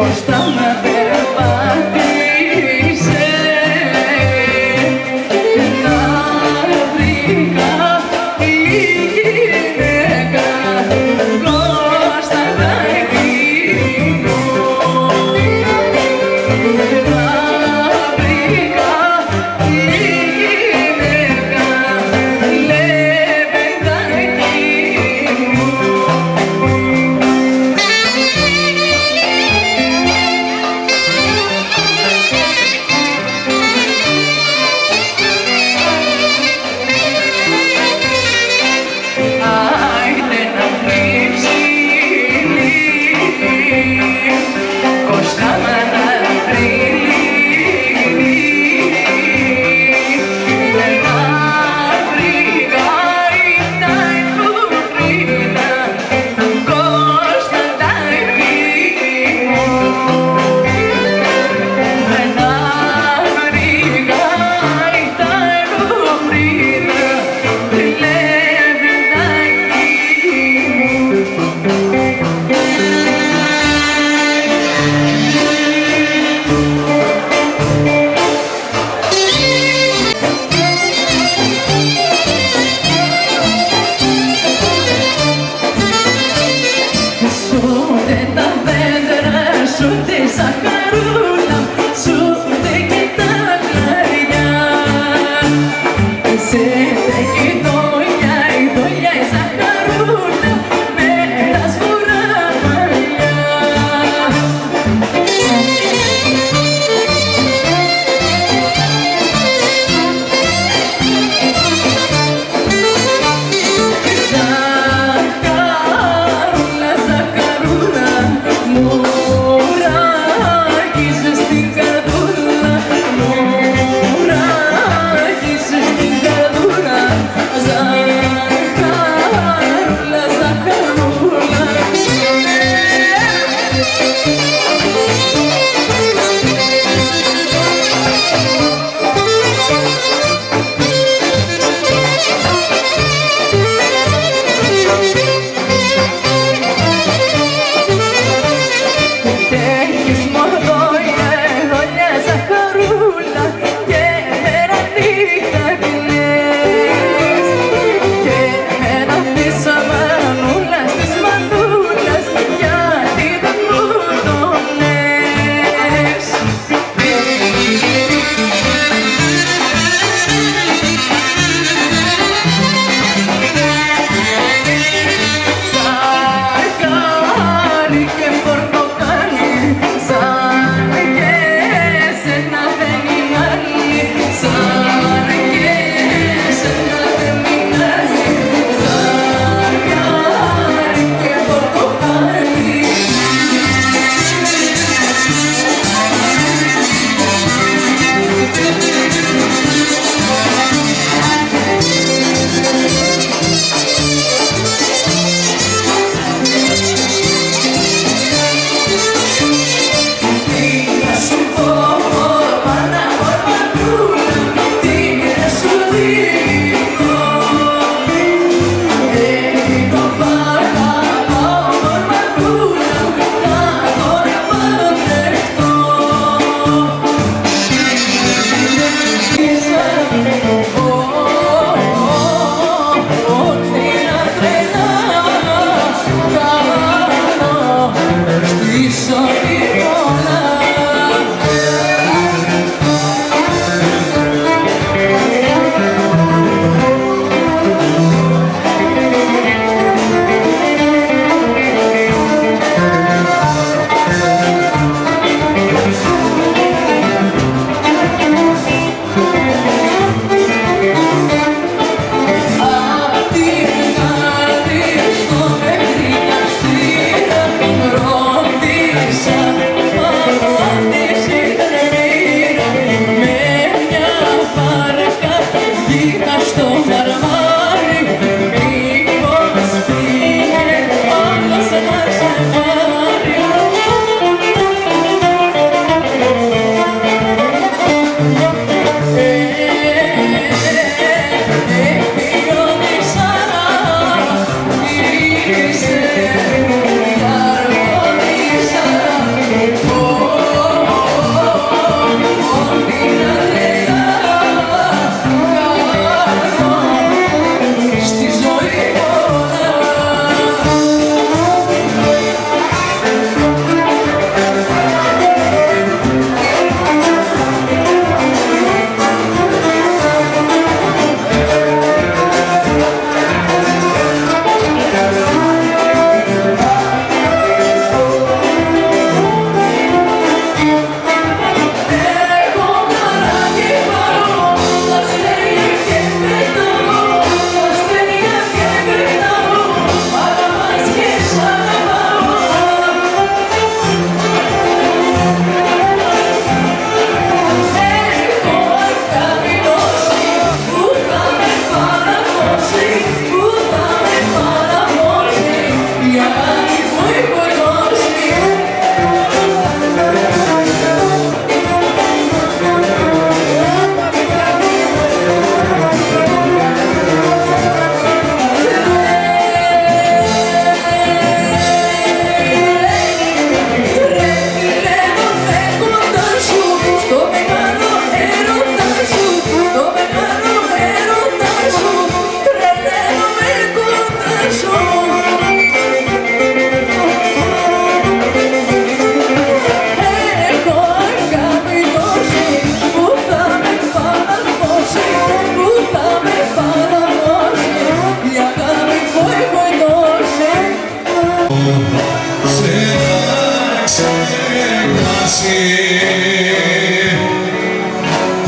constranamento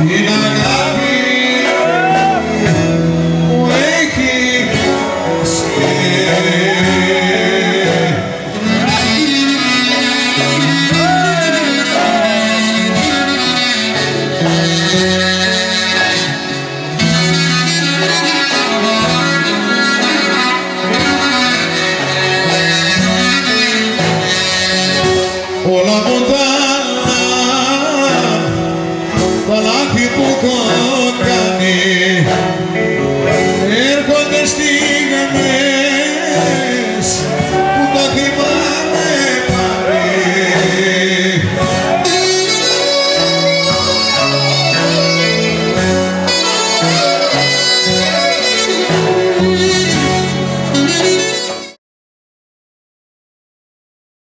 You. know